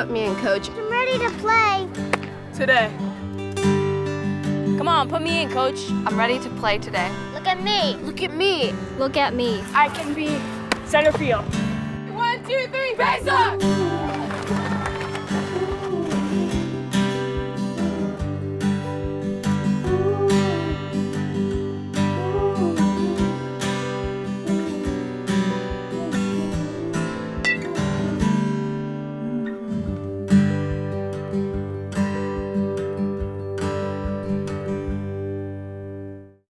Put me in, coach. I'm ready to play. Today. Come on, put me in, coach. I'm ready to play today. Look at me. Look at me. Look at me. I can be center field. One, two, three, face up!